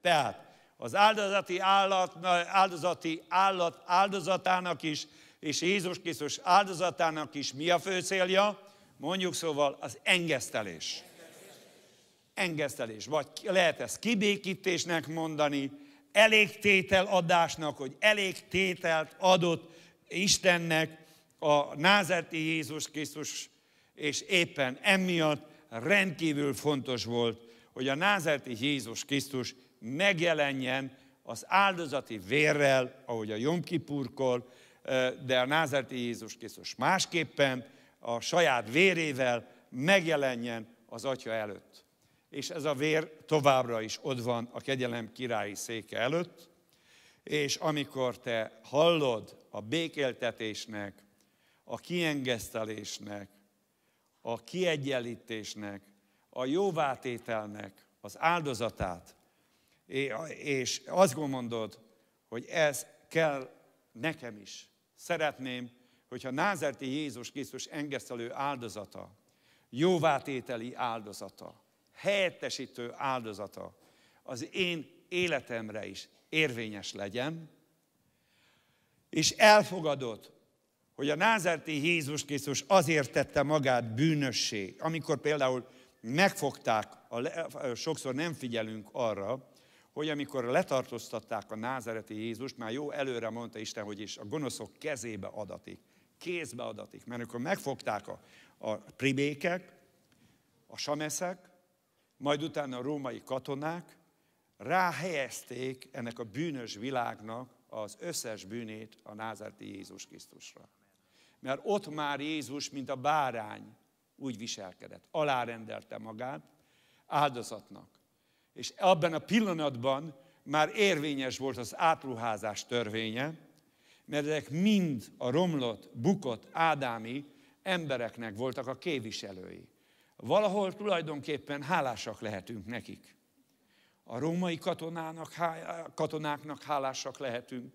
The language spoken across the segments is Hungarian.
Tehát az áldozati állat, áldozati állat áldozatának is, és Jézus Krisztus áldozatának is mi a fő célja? Mondjuk szóval az engesztelés. Engesztelés. Vagy lehet ezt kibékítésnek mondani, elégtétel adásnak, hogy elégtételt adott Istennek a názerti Jézus Krisztus, és éppen emiatt rendkívül fontos volt, hogy a názerti Jézus Krisztus megjelenjen az áldozati vérrel, ahogy a Jom Kipurkor, de a názerti Jézus Krisztus másképpen, a saját vérével megjelenjen az Atya előtt. És ez a vér továbbra is ott van a kegyelem királyi széke előtt, és amikor te hallod a békéltetésnek, a kiengesztelésnek, a kiegyenlítésnek, a jóvátételnek az áldozatát, és azt gondolod, hogy ez kell nekem is. Szeretném, hogyha Názerti Jézus Krisztus engesztelő áldozata, jóvátételi áldozata, helyettesítő áldozata az én életemre is érvényes legyen, és elfogadod, hogy a názerti Jézus Krisztus azért tette magát bűnössé, amikor például megfogták, a, sokszor nem figyelünk arra, hogy amikor letartóztatták a názereti Jézust, már jó előre mondta Isten, hogy is a gonoszok kezébe adatik, kézbe adatik. Mert amikor megfogták a, a pribékek, a sameszek, majd utána a római katonák, ráhelyezték ennek a bűnös világnak az összes bűnét a názerti Jézus Krisztusra. Mert ott már Jézus, mint a bárány, úgy viselkedett. Alárendelte magát áldozatnak. És abban a pillanatban már érvényes volt az átruházás törvénye, mert ezek mind a romlott, bukott, ádámi embereknek voltak a képviselői. Valahol tulajdonképpen hálásak lehetünk nekik. A római katonának, katonáknak hálásak lehetünk.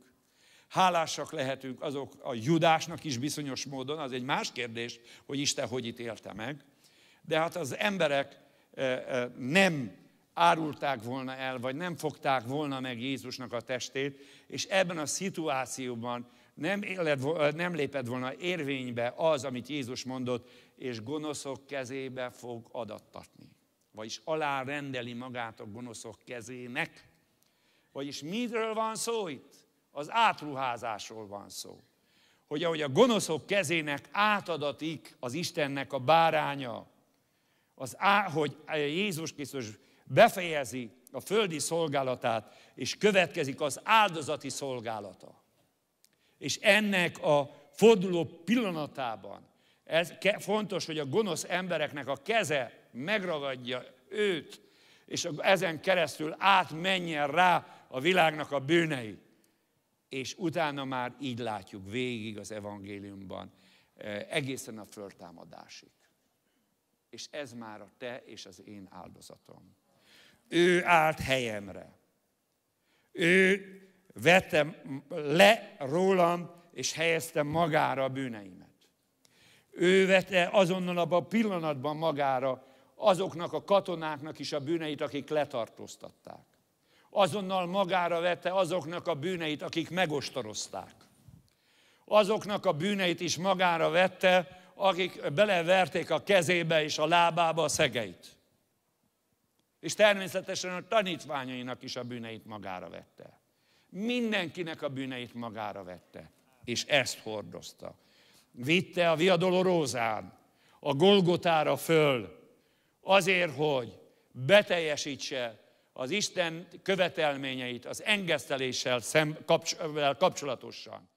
Hálásak lehetünk azok a judásnak is bizonyos módon, az egy más kérdés, hogy Isten hogy ítélte meg. De hát az emberek nem árulták volna el, vagy nem fogták volna meg Jézusnak a testét, és ebben a szituációban nem, éled, nem lépett volna érvénybe az, amit Jézus mondott, és gonoszok kezébe fog adattatni. Vagyis alárendeli magát a gonoszok kezének. Vagyis miről van szó itt? Az átruházásról van szó. Hogy ahogy a gonoszok kezének átadatik az Istennek a báránya, az á, hogy Jézus Krisztus befejezi a földi szolgálatát, és következik az áldozati szolgálata. És ennek a forduló pillanatában ez fontos, hogy a gonosz embereknek a keze megragadja őt, és ezen keresztül átmenjen rá a világnak a bűnei. És utána már így látjuk végig az evangéliumban, eh, egészen a föltámadásig. És ez már a te és az én áldozatom. Ő állt helyemre. Ő vette le rólam, és helyezte magára a bűneimet. Ő vette azonnal abban a pillanatban magára azoknak a katonáknak is a bűneit, akik letartóztatták. Azonnal magára vette azoknak a bűneit, akik megostorozták. Azoknak a bűneit is magára vette, akik beleverték a kezébe és a lábába a szegeit. És természetesen a tanítványainak is a bűneit magára vette. Mindenkinek a bűneit magára vette. És ezt hordozta. Vitte a Via Dolorozán, a Golgotára föl, azért, hogy beteljesítse az Isten követelményeit az engeszteléssel kapcsolatosan.